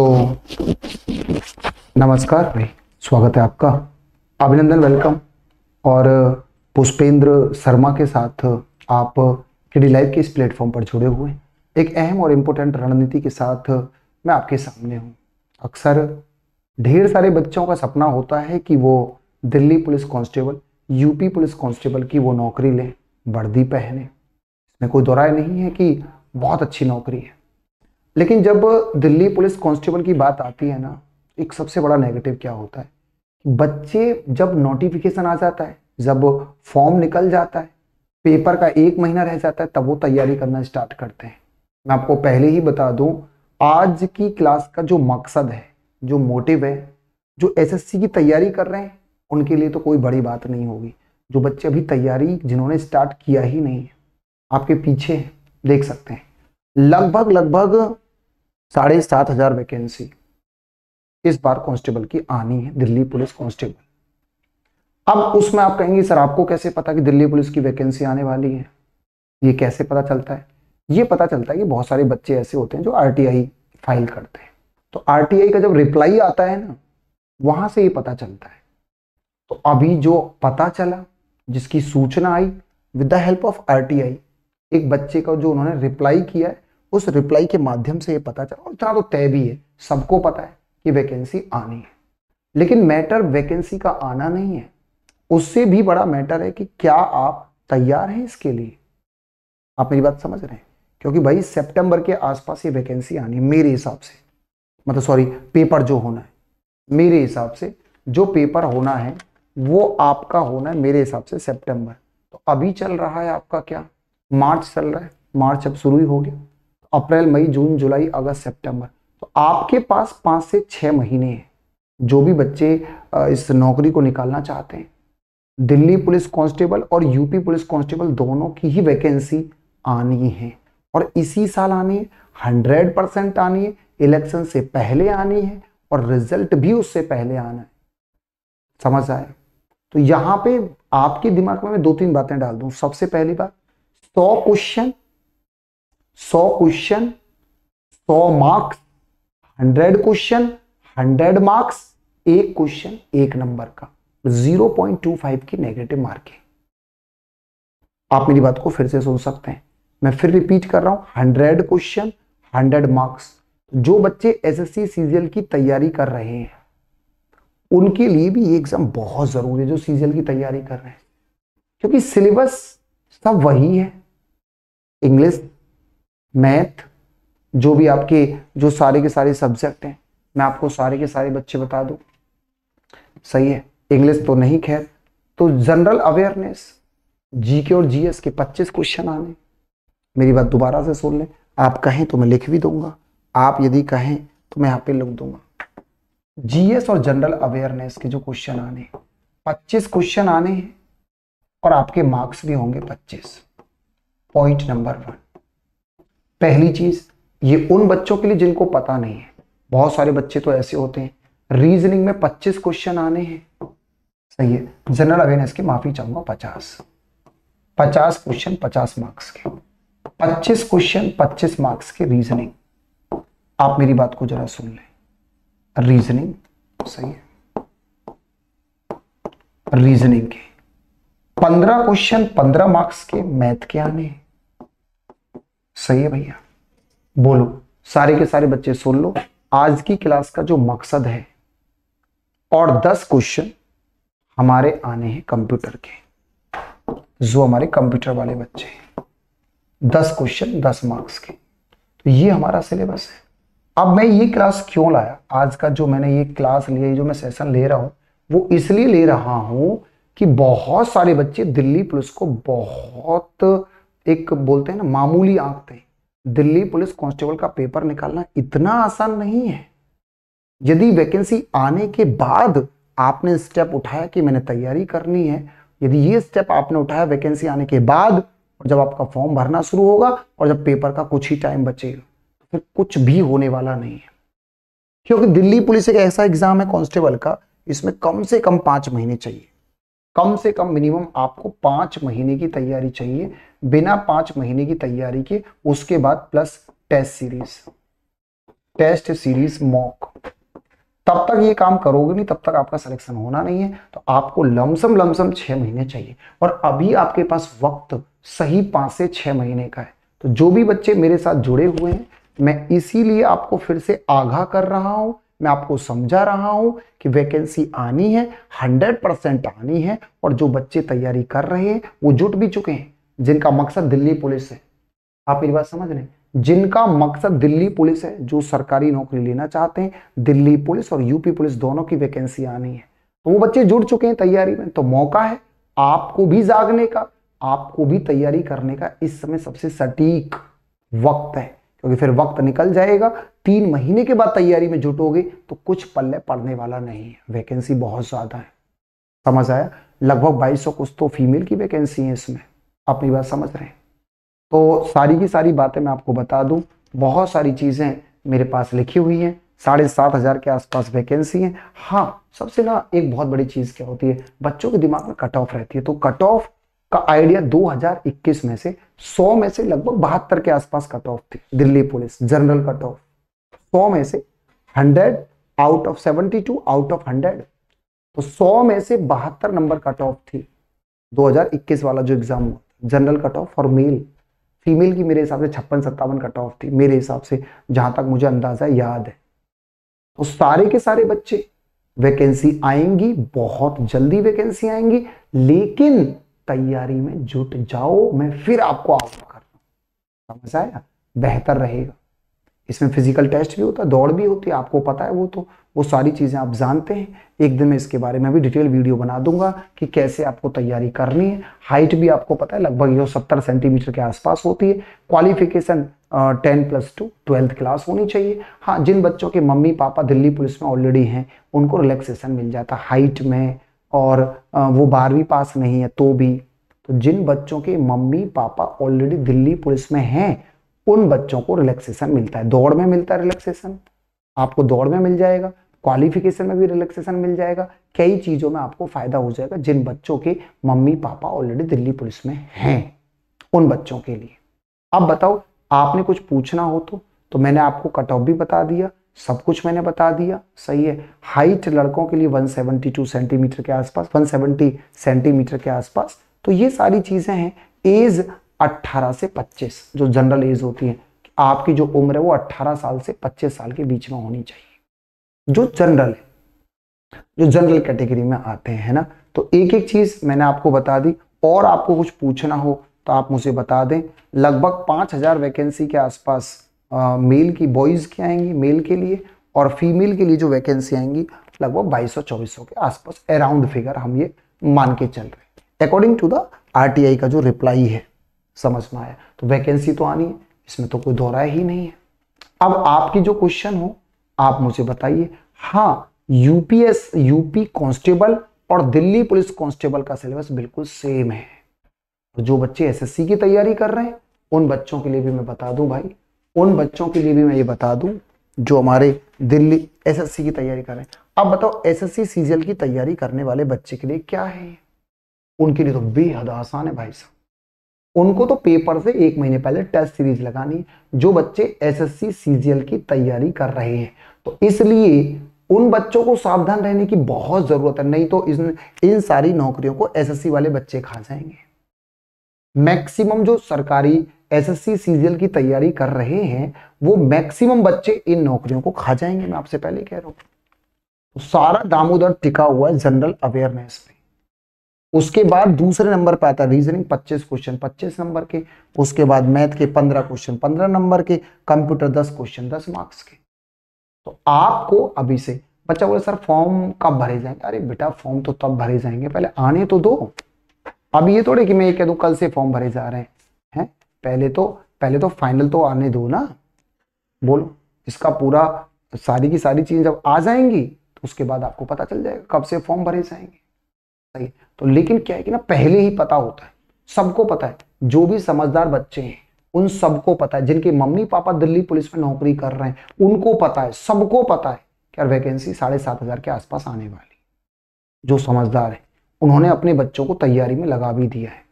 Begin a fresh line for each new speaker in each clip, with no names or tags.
तो नमस्कार भाई, स्वागत है आपका। अभिनंदन वेलकम और, पुष्पेंद्र शर्मा के साथ आप केडी लाइव के इस प्लेटफॉर्म पर जुड़े हुए एक अहम और इम्पोर्टेंट रणनीति के साथ मैं आपके सामने हूँ। अक्सर ढेर सारे बच्चों का सपना होता है कि वो Delhi police constable, UP police constable की वो नौकरी लें, वर्दी पहने। इसमें कोई दोराय नहीं है कि बहुत अच्छी नौकरी है। लेकिन जब दिल्ली पुलिस कांस्टेबल की बात आती है ना, एक सबसे बड़ा नेगेटिव क्या होता है? बच्चे जब नोटिफिकेशन आ जाता है, जब फॉर्म निकल जाता है पेपर का एक महीना रह जाता है, तब वो तैयारी करना स्टार्ट करते हैं। मैं आपको पहले ही बता दूँ, आज की क्लास का जो मकसद है, जो मोटिव है, जो एसएससी की तैयारी कर रहे हैं, उनके लिए तो कोई बड़ी बात नहीं होगी। जो बच्चे अभी तैयारी जिन्होंने स्टार्ट किया ही नहीं है, आपके पीछे देख सकते हैं। लगभग लगभग साढ़े सात हज़ार वैकेंसी। इस बार कांस्टेबल की आनी है, दिल्ली पुलिस कांस्टेबल। अब उसमें आप कहेंगे, सर, आपको कैसे पता कि दिल्ली पुलिस की वैकेंसी आने वाली है? ये कैसे पता चलता है? ये पता चलता है कि बहुत सारे बच्चे ऐसे होते हैं जो आरटीआई फ़ाइल करते हैं। तो आरटीआई का जब रिप्लाई आता है ना, वहाँ से ये पता चलता है। तो अभी जो पता चला, जिसकी सूचना आई, with the help of RTI एक बच्चे का जो उन्होंने रिप्लाई किया है उस रिप्लाई के माध्यम से ये पता चला, और इतना तो तय भी है, सबको पता है कि वैकेंसी आनी है। लेकिन मैटर वैकेंसी का आना नहीं है। उससे भी बड़ा मैटर है कि क्या आप तैयार हैं इसके लिए। आप मेरी बात समझ रहे हैं? क्योंकि भाई सितंबर के आसपास ये वैकेंसी आनी है, मेरे हिसाब से। मतलब सॉरी पेपर जो होना है, मेरे हिसाब से, जो पेपर होना है, वो आपका होना है मेरे हिसाब से सितंबर तो अभी चल रहा है आपका क्या? मार्च चल रहा है। मार्च अब शुरू ही हो गया। अप्रैल, मई, जून, जुलाई, अगस्त, सितंबर। तो आपके पास पाँच से छः महीने हैं। जो भी बच्चे इस नौकरी को निकालना चाहते हैं, दिल्ली पुलिस कांस्टेबल और यूपी पुलिस कांस्टेबल दोनों की ही वैकेंसी आनी है। और इसी साल आनी है, हंड्रेड परसेंट आनी है, इलेक्शन से पहले आनी है और रिज़ल्ट भी उससे पहले आना है। समझ आए तो यहाँ पे आपके दिमाग में मैं दो तीन बातें डाल दूँ। सबसे पहली बात, सौ क्वेश्चन सौ क्वेश्चन, सौ marks, hundred question, hundred marks, एक क्वेश्चन, एक नंबर का। ज़ीरो पॉइंट टू फाइव की नेगेटिव मार्क है। आप मेरी बात को फिर से सुन सकते हैं। मैं फिर रिपीट कर रहा हूँ, हंड्रेड क्वेश्चन, हंड्रेड मार्क्स। जो बच्चे एसएससी सीजीएल की तैयारी कर रहे हैं, उनके लिए भी ये एग्ज़ाम बहुत ज़रूरी है जो सीजीएल की तैयारी कर रहे हैं। क्योंकि सिलेबस सब वही है। इंग्लिश मैथ, जो भी आपके, जो सारे के सारे सब्जेक्ट हैं, मैं आपको सारे के सारे बच्चे बता दूँ। सही है इंग्लिश तो नहीं, खैर। तो जनरल अवेयरनेस जीके और जीएस के 25 क्वेश्चन आने। मेरी बात दोबारा से सुन लें। आप कहें तो मैं लिख भी दूँगा। आप यदि कहें तो मैं यहाँ पे लिख दूँगा। जीएस और जनरल अवेयरनेस के जो क्वेश्चन आने 25 क्वेश्चन आने हैं, और आपके मार्क्स भी होंगे 25 पॉइंट नंबर वन पहली चीज़, ये उन बच्चों के लिए जिनको पता नहीं है। बहुत सारे बच्चे तो ऐसे होते हैं। रीजनिंग में 25 क्वेश्चन आने हैं। सही है। जनरल अवेयरनेस की माफ़ी चाहूँगा 50 50 क्वेश्चन 50 मार्क्स के। 25 क्वेश्चन 25 मार्क्स के रीजनिंग आप मेरी बात को जरा सुन लें। रीजनिंग सही है। रीजनिंग के। 15 क्वेश्चन 15 मार्क्स के मैथ के आने हैं। सही है भैया। बोलो, सारे के सारे बच्चे सुन लो। आज की क्लास का जो मकसद है, और दस क्वेश्चन हमारे आने हैं कंप्यूटर के। जो हमारे कंप्यूटर वाले बच्चे हैं। दस क्वेश्चन, दस मार्क्स के। तो ये हमारा सिलेबस है। अब मैं ये क्लास क्यों लाया? आज का जो मैंने ये क्लास लिया जो मैं सेशन ले रहा हूँ, वो इसलिए ले रहा हूँ कि बहुत सारे बच्चे दिल्ली पुलिस को बहुत एक बोलते हैं ना, मामूली हैं दिल्ली पुलिस कांस्टेबल का पेपर निकालना इतना आसान नहीं है। यदि वैकेंसी आने के बाद आपने स्टेप उठाया कि मैंने तैयारी करनी है, यदि ये स्टेप आपने उठाया वैकेंसी आने के बाद, और जब आपका फॉर्म भरना शुरू होगा, और जब पेपर का कुछ ही टाइम बचेगा तो फिर कुछ भी होने वाला नहीं है। क्योंकि दिल्ली पुलिस एक ऐसा एग्ज़ाम है कांस्टेबल का, इसमें कम से कम पाँच महीने चाहिए। कम से कम मिनिमम आपको पाँच महीने की तैयारी चाहिए। बिना पाँच महीने की तैयारी के, उसके बाद plus test series test series mock तब तक ये काम करोगे नहीं, तब तक आपका सिलेक्शन होना नहीं है। तो आपको लमसम लमसम छह महीने चाहिए। और अभी आपके पास वक्त सही पाँच से छह महीने का है। तो जो भी बच्चे मेरे साथ जुड़े हुए हैं, मैं इसीलिए आपको फिर से आगाह कर रहा हूँ मैं आपको समझा रहा हूँ कि वैकेंसी आनी है हंड्रेड परसेंट आनी है, और जो बच्चे तैयारी कर रहे हैं, वो जुट भी चुके हैं। जिनका मकसद दिल्ली पुलिस है। आप मेरी बात समझ रहे जिनका मकसद दिल्ली पुलिस है, जो सरकारी नौकरी लेना चाहते हैं, दिल्ली पुलिस और यूपी पुलिस दोनों की वैकेंसी आनी है। तो वो बच्चे जुड़ चुके हैं तैयारी में। तो मौका है आपको भी जागने का, आपको भी तैयारी करने का। इस समय सबसे सटीक वक्त है। क्योंकि फिर वक्त निकल जाएगा, तीन महीने के बाद तैयारी में जुटोगे तो कुछ पल्ले पड़ने वाला नहीं है। वैकेंसी बहुत ज़्यादा है। समझ आया? लगभग बाईस सौ कुछ तो फीमेल की वैकेंसी है इसमें। अपनी बात समझ रहे हैं? तो सारी की सारी बातें मैं आपको बता दूँ। बहुत सारी चीज़ें मेरे पास लिखी हुई हैं। साढ़े सात हज़ार के आसपास वैकेंसी है। हाँ सबसे ना एक बहुत बड़ी चीज़ क्या होती है? बच्चों के दिमाग में कट ऑफ़ रहती है। तो कट ऑफ़ का आइडिया 2021 में से 100 में से लगभग बहत्तर के आसपास कट ऑफ़ थी, Delhi police general cut off 100 में से 100 आउट ऑफ़ 72 आउट ऑफ़ 100 तो 100 में से बहत्तर नंबर कट ऑफ़ थी। 2021 वाला जो एग्ज़ाम हुआ general cut off for male female की मेरे हिसाब से छप्पन, सत्तावन कट ऑफ़ थी। मेरे हिसाब से जहाँ तक मुझे अंदाज़ा याद है। तो सारे के सारे बच्चे वैकेंसी आएँगी, बहुत जल्दी वैकेंसी आएँगी, लेकिन तैयारी में जुट जाओ, मैं फिर आपको आउट कर समझ आया? बेहतर रहेगा। इसमें फ़िज़िकल टेस्ट भी होता है दौड़ भी होती है आपको पता है वो तो वो सारी चीज़ें आप जानते हैं। एक दिन में इसके बारे में भी डिटेल वीडियो बना दूँगा कि कैसे आपको तैयारी करनी है। हाइट भी आपको पता है, लगभग ये सत्तर सेंटीमीटर के आसपास होती है। Qualification ten plus two twelfth class होनी चाहिए। हाँ जिन बच्चों के मम्मी पापा दिल्ली पुलिस में ऑलरेडी हैं, उनको रिलैक्सेशन मिल जाता। हाइट में और वो बारहवीं पास नहीं है तो भी। तो जिन बच्चों के mummy papa already Delhi police में हैं, उन बच्चों को रिलैक्सेशन मिलता है। दौड़ में मिलता है रिलैक्सेशन आपको दौड़ में मिल जाएगा क्वालिफिकेशन में भी रिलैक्सेशन मिल जाएगा, कई चीज़ों में आपको फ़ायदा हो जाएगा जिन बच्चों के mummy papa already Delhi police में हैं, उन बच्चों के लिए। अब बताओ, आपने कुछ पूछना हो तो तो मैंने आपको कट ऑफ़ भी बता दिया। सब कुछ मैंने बता दिया, सही है। हाइट लड़कों के लिए 172 सेंटीमीटर के आसपास 170 सेंटीमीटर के आसपास तो ये सारी चीज़ें हैं। एज 18 से 25 जो जनरल एज होती है, आपकी जो उम्र है वो 18 साल से 25 साल के बीच में होनी चाहिए। जो जनरल है, जो जनरल कैटेगरी में आते हैं ना? तो एक एक चीज़ मैंने आपको बता दी। और आपको कुछ पूछना हो तो आप मुझे बता दें। लगभग 5000 वैकेंसी के आसपास मेल की बॉयज़ की आएँगी मेल के लिए और फीमेल के लिए जो वैकेंसी आएँगी, लगभग बाईस सौ चौबीस सौ के आसपास अराउंड फिगर हम ये मान के चल रहे हैं। अकॉर्डिंग टू द आरटीआई का जो रिप्लाई है, समझ में आया। तो वैकेंसी तो आनी है, इसमें तो कोई दोहरा ही नहीं है। अब आपकी जो क्वेश्चन हो, आप मुझे बताइए। हाँ यूपीएस यूपी कांस्टेबल और दिल्ली पुलिस कांस्टेबल का सिलेबस बिल्कुल सेम है। जो बच्चे एसएससी की तैयारी कर रहे हैं, उन बच्चों के लिए भी मैं बता दूँ भाई उन बच्चों के लिए भी मैं ये बता दूँ, जो हमारे दिल्ली एसएससी की तैयारी कर रहे हैं। अब बताओ एसएससी सीजीएल की तैयारी करने वाले बच्चे के लिए क्या है? उनके लिए तो बेहद आसान है भाई साहब। उनको तो पेपर से एक महीने पहले टेस्ट सीरीज़ लगानी जो बच्चे एसएससी सीजीएल की तैयारी कर रहे हैं। तो इसलिए उन बच्चों को सावधान रहने की बहुत ज़रूरत है, नहीं तो इन इन सारी नौकरियों को एसएससी वाले बच्चे खा जाएँगे। मैक्सिमम जो सरकारी एसएससी सीजीएल की तैयारी कर रहे हैं, वो मैक्सिमम बच्चे इन नौकरियों को खा जाएँगे, मैं आपसे पहले कह रहा हूँ। तो सारा दामोदर टिका हुआ है जनरल अवेयरनेस पे। उसके बाद दूसरे नंबर पे आता है रीजनिंग 25 क्वेश्चन 25 नंबर के। उसके बाद मैथ के 15 क्वेश्चन 15 नंबर के। कंप्यूटर 10 क्वेश्चन 10 मार्क्स के। तो आपको अभी से, बच्चा बोले, सर, फॉर्म कब भरे जाएँगे? अरे बेटा, फॉर्म तो तब भरे जाएँगे, पहले आने तो दो। अब ये थोड़े कि मैं ये कह दू, कल से फॉर्म भरे जा रहे हैं, है? पहले तो पहले तो फाइनल तो आने दो ना। बोलो, इसका पूरा सारी की सारी चीज़ें जब आ जाएँगी तो उसके बाद आपको पता चल जाएगा कब से फॉर्म भरे जाएँगे। सही तो लेकिन क्या है कि ना, पहले ही पता होता है। सबको पता है। जो भी समझदार बच्चे हैं, उन सबको पता है। जिनके मम्मी पापा दिल्ली पुलिस में नौकरी कर रहे हैं, उनको पता है। सबको पता है कि यार वैकेंसी साढ़े सात हज़ार के आसपास आने वाली जो समझदार है, उन्होंने अपने बच्चों को तैयारी में लगा भी दिया है।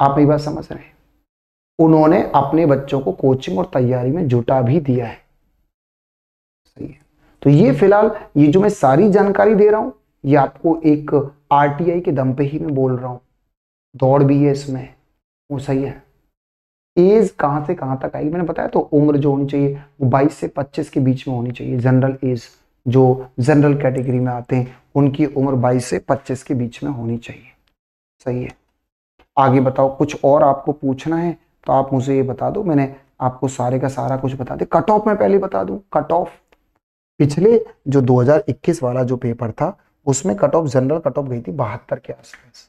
आप मेरी बात समझ रहे हैं? उन्होंने अपने बच्चों को कोचिंग और तैयारी में जुटा भी दिया है। सही है। तो ये फ़िलहाल, ये जो मैं सारी जानकारी दे रहा हूँ, ये आपको एक आरटीआई के दम पे ही मैं बोल रहा हूँ। दौड़ भी है इसमें। वो सही है। एज कहाँ से कहाँ तक आएगी? मैंने बताया तो उम्र जो होनी चाहिए, वो 22 से 25 के बीच में होनी चाहिए जनरल एज जो जनरल कैटेगरी में आते हैं, उनकी उम्र 22 से 25 के बीच में होनी चाहिए। सही है। आगे बताओ, कुछ और आपको पूछना है? तो आप मुझे ये बता दो, मैंने आपको सारे का सारा कुछ बता दे कट ऑफ़ में पहले बता दूँ। कट ऑफ़ पिछले जो 2021 वाला जो पेपर था, उसमें cut off general cut off गई थी बहत्तर के आसपास।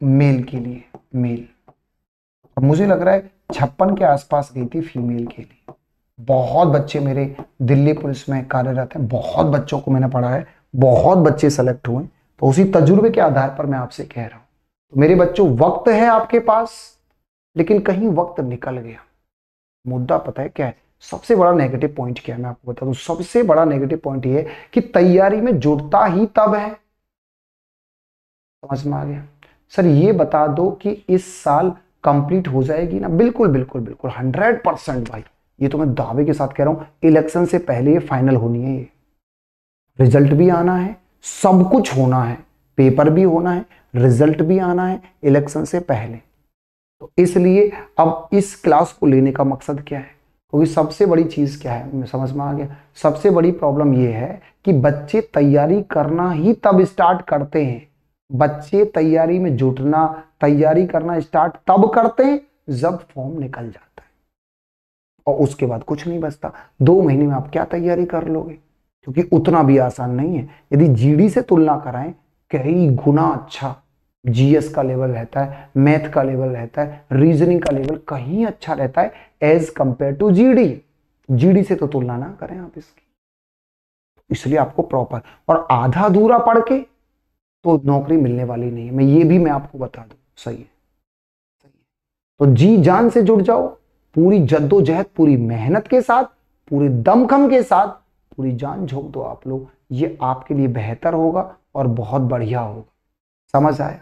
मेल के लिए मेल और मुझे लग रहा है छप्पन के आसपास गई थी फीमेल के लिए। बहुत बच्चे मेरे दिल्ली पुलिस में कार्यरत हैं, बहुत बच्चों को मैंने पढ़ा है, बहुत बच्चे सेलेक्ट हुए तो उसी तजुर्बे के आधार पर मैं आपसे कह रहा हूँ। तो मेरे बच्चों, वक्त है आपके पास लेकिन कहीं वक्त निकल गया। मुद्दा पता है क्या है? सबसे बड़ा नेगेटिव पॉइंट क्या है? मैं आपको बता दूँ, सबसे बड़ा नेगेटिव पॉइंट ये है कि तैयारी में जुड़ता ही तब है। समझ में आ गया? सर, ये बता दो कि इस साल कंप्लीट हो जाएगी ना? बिल्कुल बिल्कुल बिल्कुल हंड्रेड परसेंट भाई। ये तो मैं दावे के साथ कह रहा हूँ इलेक्शन से पहले ये फाइनल होनी है ये। रिज़ल्ट भी आना है, सब कुछ होना है पेपर भी होना है रिज़ल्ट भी आना है इलेक्शन से पहले। तो इसलिए अब इस क्लास को लेने का मकसद क्या है? क्योंकि तो सबसे बड़ी चीज़ क्या है? समझ में आ गया। सबसे बड़ी प्रॉब्लम यह है कि बच्चे तैयारी करना ही तब स्टार्ट करते हैं। बच्चे तैयारी में जुटना, तैयारी करना स्टार्ट तब करते हैं जब फॉर्म निकल जाता है। और उसके बाद कुछ नहीं बचता। दो महीने में आप क्या तैयारी कर लोगे? क्योंकि उतना भी आसान नहीं है। यदि जीडी से तुलना कराएँ, कई गुना अच्छा। जीएस का लेवल रहता है मैथ का लेवल रहता है रीजनिंग का लेवल कहीं अच्छा रहता है as compare to GD GD से तो तुलना ना करें आप इसकी। इसलिए आपको प्रॉपर और आधा अधूरा पढ़ के तो नौकरी मिलने वाली नहीं है। मैं ये भी मैं आपको बता दू सही है सही है। तो जी जान से जुड़ जाओ, पूरी जद्दोजहद, पूरी मेहनत के साथ, पूरे दमखम के साथ, पूरी जान झोंक दो आप लोग। ये आपके लिए बेहतर होगा और बहुत बढ़िया होगा। समझ आया?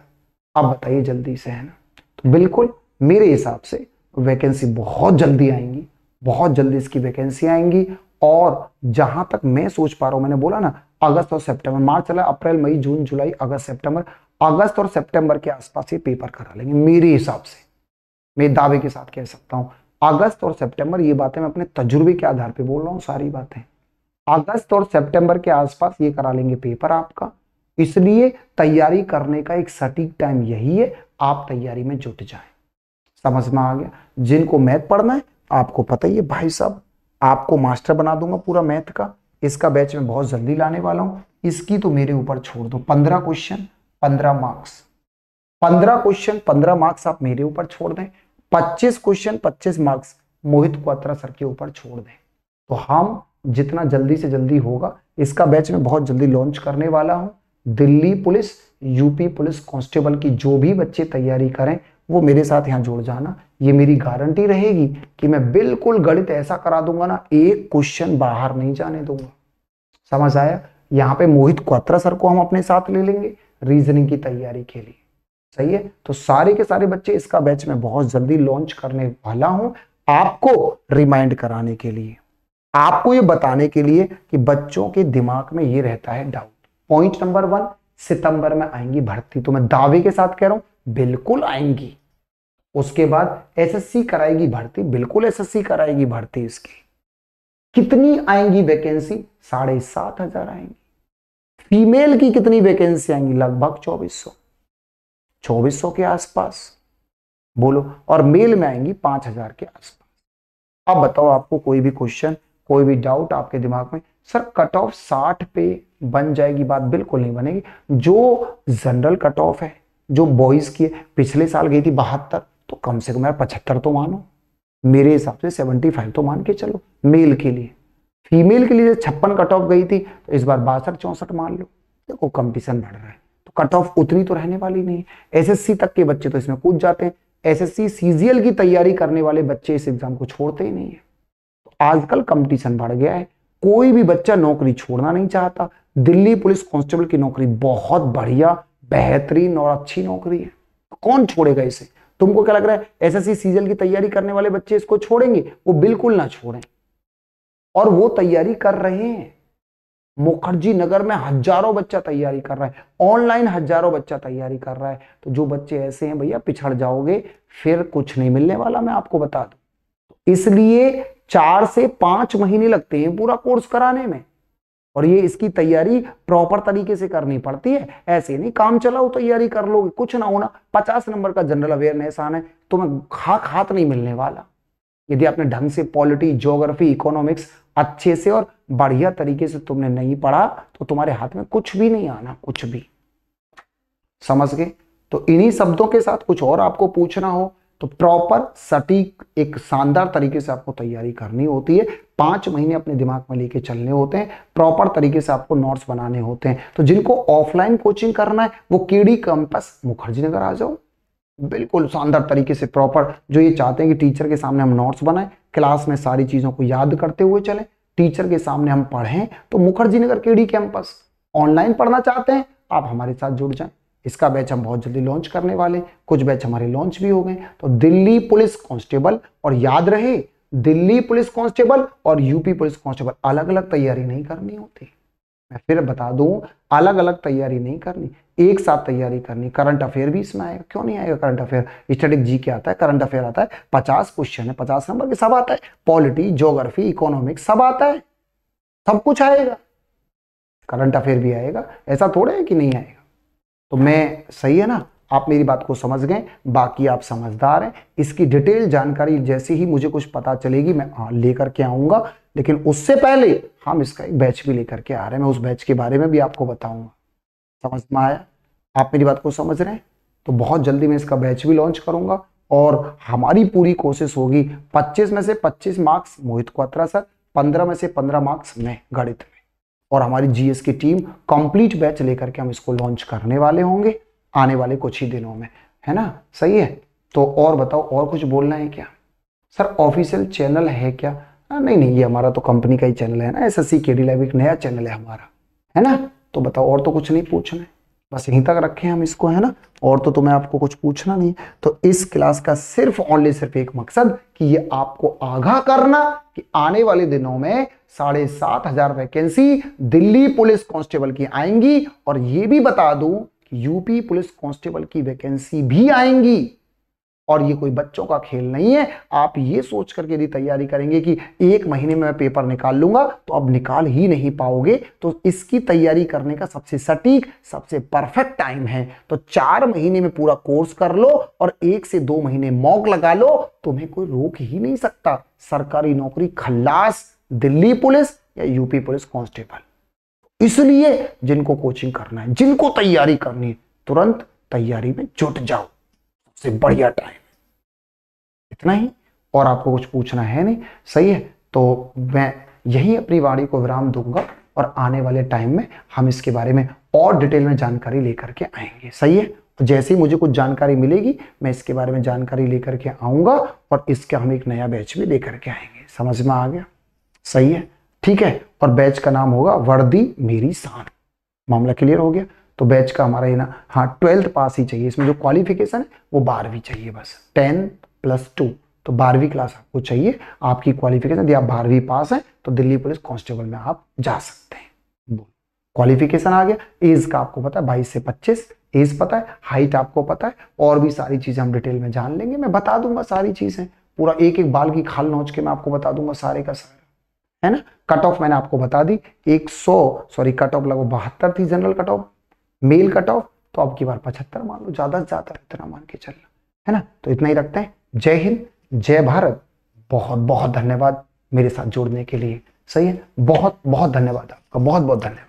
अब बताइए जल्दी से, है ना? तो बिल्कुल, मेरे हिसाब से वैकेंसी बहुत जल्दी आएँगी, बहुत जल्दी इसकी वैकेंसी आएँगी और जहाँ तक मैं सोच पा रहा हूँ, मैंने बोला ना, अगस्त और सितंबर, मार्च चला, अप्रैल, मई, जून, जुलाई, अगस्त, सितंबर, अगस्त और सितंबर के आसपास ये पेपर करा लेंगे, मेरे हिसाब से। मैं दावे के साथ कह सकता हूँ, अगस्त और सितंबर, ये बातें मैं अपने तजुर्बे के आधार पर बोल रहा हूँ, सारी बातें। अगस्त और सितंबर के आसपास ये करा लेंगे पेपर आपका इसलिए तैयारी करने का एक सटीक टाइम यही है, आप तैयारी में जुट जाए। समझ में आ गया? जिनको मैथ पढ़ना है, आपको पता ही है भाई साहब, आपको मास्टर बना दूँगा पूरा मैथ का। इसका बैच में बहुत जल्दी लाने वाला हूँ। इसकी तो मेरे ऊपर छोड़ दो। पंद्रह क्वेश्चन पंद्रह मार्क्स पंद्रह क्वेश्चन पंद्रह मार्क्स आप मेरे ऊपर छोड़ दें। पच्चीस क्वेश्चन पच्चीस मार्क्स मोहित क्वात्रा सर के ऊपर छोड़ दें। तो हम जितना जल्दी से जल्दी होगा, इसका बैच में बहुत जल्दी लॉन्च करने वाला हूँ। Delhi police, UP police, constable की जो भी बच्चे तैयारी करें, वो मेरे साथ यहाँ जुड़ जाना। ये मेरी गारंटी रहेगी कि मैं बिल्कुल गणित ऐसा करा दूँगा ना, एक क्वेश्चन बाहर नहीं जाने दूँगा। समझ आया? यहाँ पे मोहित क्वात्रा सर को हम अपने साथ ले लेंगे रीजनिंग की तैयारी के लिए। सही है? तो सारे के सारे बच्चे इसका बैच में बहुत जल्दी लॉन्च करने वाला हूँ, आपको रिमाइंड कराने के लिए। आपको ये बताने के लिए कि बच्चों के दिमाग में ये रहता है डाउट पॉइंट नंबर वन, सितंबर में आएँगी भर्ती। तो मैं दावे के साथ कह रहा हूँ, बिल्कुल आएँगी। उसके बाद एसएससी कराएगी भर्ती, बिल्कुल एसएससी कराएगी भर्ती इसकी। कितनी आएँगी वैकेंसी साढ़े सात हज़ार आएँगी। फीमेल की कितनी वैकेंसी आएँगी? लगभग चौबीस सौ। चौबीस सौ के आसपास। बोलो, और मेल में आएँगी पाँच हज़ार के आसपास। अब बताओ, आपको कोई भी क्वेश्चन कोई भी डाउट आपके दिमाग में सर कट ऑफ़ साठ पे बन जाएगी बात बिल्कुल नहीं बनेगी। जो जनरल कट ऑफ़ है, जो बॉयज़ की है, पिछले साल गई थी बहत्तर तो कम से कम यार पचहत्तर तो मानो। मेरे हिसाब से सेवेंटी फाइव तो मान के चलो मेल के लिए। फीमेल के लिए छप्पन कट ऑफ़ गई थी तो इस बार बासठ, चौसठ मान लो। देखो कंपटीशन बढ़ रहा है तो कट ऑफ़ उतनी तो रहने वाली नहीं। है एसएससी तक के बच्चे तो इसमें कूद जाते हैं। एस एसएससी सीजीएल की तैयारी करने वाले बच्चे इस एग्ज़ाम को छोड़ते ही नहीं है। तो आजकल कंपटीशन बढ़ गया है। कोई भी बच्चा नौकरी छोड़ना नहीं चाहता। दिल्ली पुलिस कांस्टेबल की नौकरी बहुत बढ़िया, बेहतरीन और अच्छी नौकरी है। कौन छोड़ेगा इसे? तुमको क्या लग रहा है, एसएससी सीजल की तैयारी करने वाले बच्चे इसको छोड़ेंगे? वो बिल्कुल ना छोड़ें। और वो तैयारी कर रहे हैं। मुखर्जी नगर में हज़ारों बच्चा तैयारी कर रहा है। ऑनलाइन हज़ारों बच्चा तैयारी कर रहा है। तो जो बच्चे ऐसे हैं, भैया, पिछड़ जाओगे, फिर कुछ नहीं मिलने वाला, मैं आपको बता दू। इसलिए चार से पाँच महीने लगते हैं पूरा कोर्स कराने में। और ये इसकी तैयारी प्रॉपर तरीके से करनी पड़ती है। ऐसे नहीं, काम चलाओ, तैयारी कर लोगे। कुछ ना होना, पचास नंबर का जनरल अवेयरनेस आना है तुम्हें खाक हाथ नहीं मिलने वाला। यदि आपने ढंग से पॉलिटी, ज्योग्राफी, इकोनॉमिक्स अच्छे से और बढ़िया तरीके से तुमने नहीं पढ़ा तो तुम्हारे हाथ में कुछ भी नहीं आना, कुछ भी। समझ गए? तो इन्हीं शब्दों के साथ कुछ और आपको पूछना हो तो प्रॉपर सटीक, एक शानदार तरीके से आपको तैयारी करनी होती है। पाँच महीने अपने दिमाग में लेके चलने होते हैं। प्रॉपर तरीके से आपको नोट्स बनाने होते हैं। तो जिनको ऑफलाइन कोचिंग करना है, वो केडी कैंपस मुखर्जी नगर आ जाओ। बिल्कुल शानदार तरीके से प्रॉपर जो ये चाहते हैं कि टीचर के सामने हम नोट्स बनाएँ क्लास में सारी चीज़ों को याद करते हुए चले टीचर के सामने हम पढ़ें तो Mukherjee Nagar KD campus online पढ़ना चाहते हैं, आप हमारे साथ जुड़ जाएँ। इसका बैच हम बहुत जल्दी लॉन्च करने वाले कुछ बैच हमारे लॉन्च भी हो गए तो दिल्ली पुलिस कांस्टेबल और याद रहे, दिल्ली पुलिस कांस्टेबल और यूपी पुलिस कांस्टेबल अलग अलग तैयारी नहीं करनी होती। मैं फिर बता दूँ अलग अलग तैयारी नहीं करनी। एक साथ तैयारी करनी। करंट अफेयर भी इसमें आएगा। क्यों नहीं आएगा करंट अफेयर स्टेटिक जी क्या आता है? करंट अफेयर आता है। पचास क्वेश्चन है। पचास नंबर के सब आता है। पॉलिटी जोग्राफी इकोनॉमिक्स सब आता है। सब कुछ आएगा। करंट अफेयर भी आएगा। ऐसा थोड़ा है कि नहीं आएगा। तो मैं, सही है ना? आप मेरी बात को समझ गए, बाकी आप समझदार हैं। इसकी डिटेल जानकारी जैसे ही मुझे कुछ पता चलेगी, मैं लेकर के आऊँगा। लेकिन उससे पहले हम इसका एक बैच भी लेकर के आ रहे हैं। मैं उस बैच के बारे में भी आपको बताऊँगा। समझ में आया? आप मेरी बात को समझ रहे हैं? तो बहुत जल्दी मैं इसका बैच भी लॉन्च करूँगा और हमारी पूरी कोशिश होगी 25 में से 25 मार्क्स मोहित क्वात्रा सर 15 में से 15 मार्क्स मैं गणित में। और हमारी जीएस की टीम कंप्लीट बैच लेकर के हम इसको लॉन्च करने वाले होंगे आने वाले कुछ ही दिनों में। है ना? सही है? तो और बताओ और कुछ बोलना है क्या? सर ऑफिशियल चैनल है क्या? आ, नहीं नहीं ये हमारा तो कंपनी का ही चैनल है ना एस एस सी के डी लाइव एक नया चैनल है हमारा। है ना? तो बताओ और तो कुछ नहीं पूछना है। बस यहीं तक रखें हम इसको, है ना? और तो तुम्हें आपको कुछ पूछना नहीं। तो इस क्लास का सिर्फ़ ऑनली सिर्फ़ एक मकसद कि ये आपको आगाह करना कि आने वाले दिनों में साढ़े सात हज़ार वैकेंसी दिल्ली पुलिस कांस्टेबल की आएँगी। और ये भी बता दूँ कि यूपी पुलिस कांस्टेबल की वैकेंसी भी आएँगी। और ये कोई बच्चों का खेल नहीं है। आप ये सोच करके यदि तैयारी करेंगे कि एक महीने में मैं पेपर निकाल लूँगा तो अब निकाल ही नहीं पाओगे। तो इसकी तैयारी करने का सबसे सटीक, सबसे परफेक्ट टाइम है। तो चार महीने में पूरा कोर्स कर लो और एक से दो महीने मॉक लगा लो, तुम्हें कोई रोक ही नहीं सकता। सरकारी नौकरी खल्लास, दिल्ली पुलिस या यूपी पुलिस कांस्टेबल। इसलिए जिनको कोचिंग करना है, जिनको तैयारी करनी है, तुरंत तैयारी में जुट जाओ। सबसे बढ़िया टाइम इतना ही, और आपको कुछ पूछना है नहीं। सही है तो मैं यही अपनी वाणी को विराम दूँगा, और आने वाले टाइम में हम इसके बारे में और डिटेल में जानकारी लेकर के आएँगे। सही है? जैसे ही मुझे कुछ जानकारी मिलेगी, मैं इसके बारे में जानकारी लेकर के आऊँगा, और इसका हम एक नया बैच भी लेकर के आएँगे। समझ में आ गया? सही है? ठीक है, और बैच का नाम होगा वर्दी मेरी शान मामला क्लियर हो गया? तो बैच का हमारा ये ना हाँ ट्वेल्थ पास ही चाहिए। इसमें जो क्वालिफिकेशन है, वो बारहवीं चाहिए बस। टेन प्लस टू तो बारहवीं क्लास आपको चाहिए। आपकी क्वालिफिकेशन यदि आप बारहवीं पास हैं तो दिल्ली पुलिस कांस्टेबल में आप जा सकते हैं। क्वालिफिकेशन आ गया। एज का आपको पता है, बाईस से पच्चीस। एज पता है हाइट आपको पता है, और भी सारी चीज़ें हम डिटेल में जान लेंगे। मैं बता दूँगा सारी चीज़ें। पूरा एक एक बाल की खाल नोच के मैं आपको बता दूँगा सारे का सारा। है ना? कट ऑफ़ मैंने आपको बता दी। 100 सॉरी कट ऑफ़ लगभग बहत्तर थी general cut off male cut off तो अब की बार पचहत्तर मान लो, ज़्यादा से ज़्यादा इतना मान के चलना, है ना? तो इतना ही रखते हैं। जय हिंद, जय भारत। बहुत बहुत धन्यवाद मेरे साथ जोड़ने के लिए। सही है? बहुत बहुत धन्यवाद आपका। बहुत बहुत धन्यवाद।